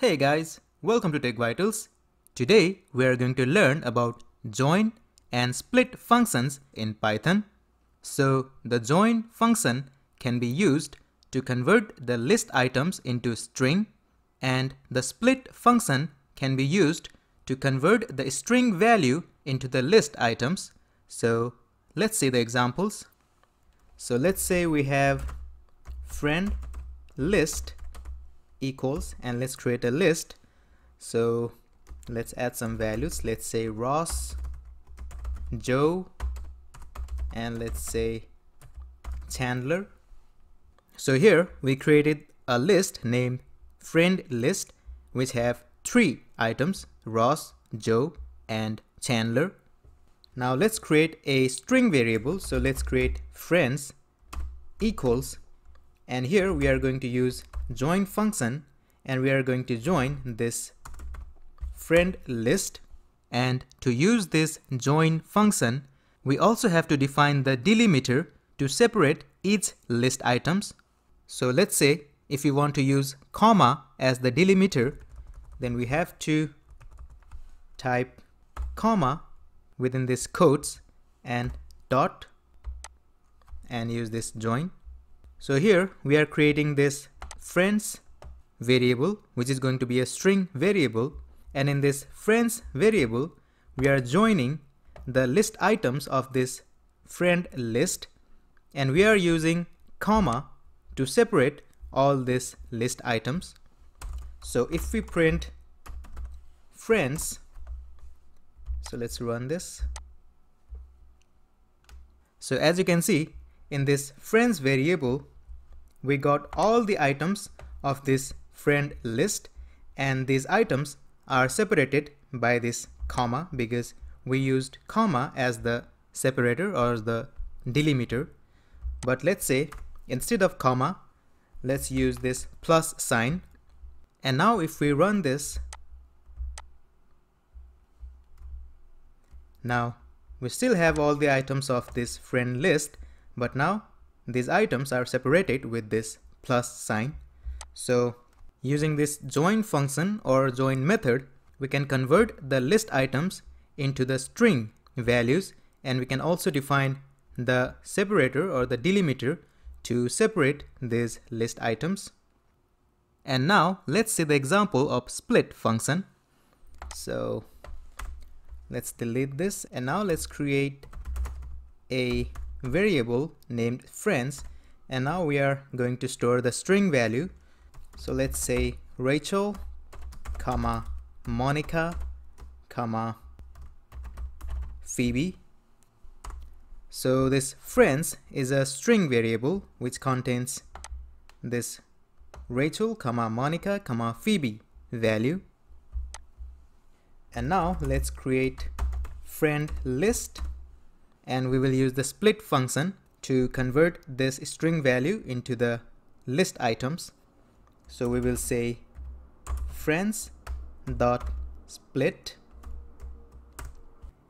Hey guys, welcome to Tech Vitals. Today we are going to learn about join and split functions in Python. So the join function can be used to convert the list items into string and the split function can be used to convert the string value into the list items. So let's see the examples. So let's say we have friend list equals and let's create a list. So let's add some values. Let's say Ross Joe and let's say Chandler. So here we created a list named friend list which have three items Ross Joe and Chandler. Now let's create a string variable. So let's create friends equals and here we are going to use join function and we are going to join this friend list. And to use this join function we also have to define the delimiter to separate each list items. So let's say if you want to use comma as the delimiter then we have to type comma within this quotes and dot and use this join. So here we are creating this friends variable which is going to be a string variable. And in this friends variable we are joining the list items of this friend list. And we are using comma to separate all these list items. So if we print friends so let's run this. So as you can see in this friends variable we got all the items of this friend list and these items are separated by this comma because we used comma as the separator or the delimiter. But let's say instead of comma let's use this plus sign. And now if we run this now we still have all the items of this friend list but now these items are separated with this plus sign. So using this join function or join method, we can convert the list items into the string values and we can also define the separator or the delimiter to separate these list items. And now let's see the example of split function. So let's delete this and now let's create a variable named friends and now we are going to store the string value. So let's say Rachel comma Monica comma Phoebe. So this friends is a string variable which contains this Rachel comma Monica comma Phoebe value. And now let's create friend list and we will use the split function to convert this string value into the list items. So we will say friends dot split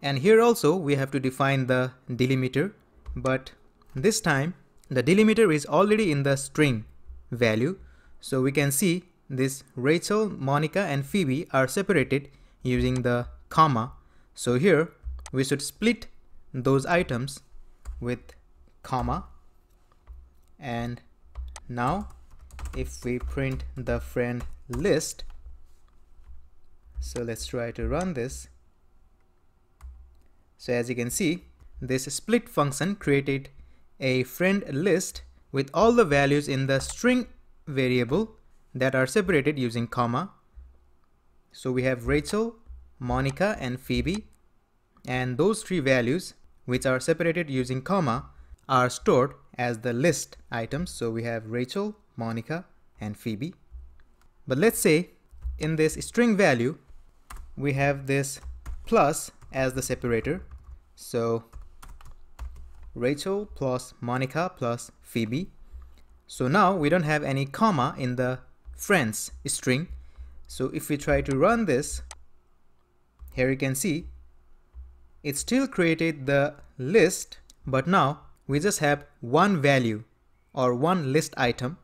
and here also we have to define the delimiter but this time the delimiter is already in the string value. So we can see this Rachel, Monica and Phoebe are separated using the comma. So here we should split those items with comma. And now if we print the friend list so let's try to run this. So as you can see this split function created a friend list with all the values in the string variable that are separated using comma. So we have Rachel, Monica and Phoebe. And those three values which are separated using comma are stored as the list items. So we have Rachel, Monica, and Phoebe. But let's say in this string value, we have this plus as the separator. So Rachel plus Monica plus Phoebe. So now we don't have any comma in the friends string. So if we try to run this, here you can see it still created the list, but now we just have one value or one list item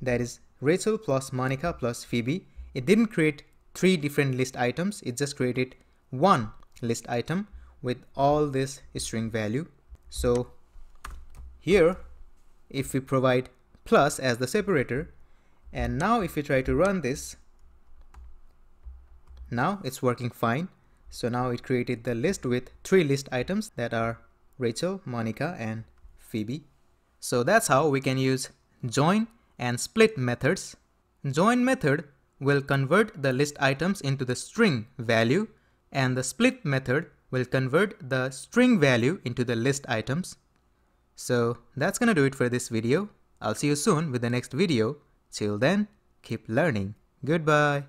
that is Rachel plus Monica plus Phoebe it didn't create three different list items. It just created one list item with all this string value. So here, if we provide plus as the separator, and now if we try to run this, now it's working fine. So now it created the list with three list items that are Rachel, Monica, and Phoebe. So that's how we can use join and split methods. Join method will convert the list items into the string value and the split method will convert the string value into the list items. So that's gonna do it for this video. I'll see you soon with the next video. Till then, keep learning. Goodbye.